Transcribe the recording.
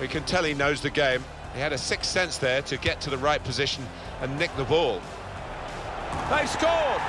We can tell he knows the game. He had a sixth sense there to get to the right position and nick the ball. They scored!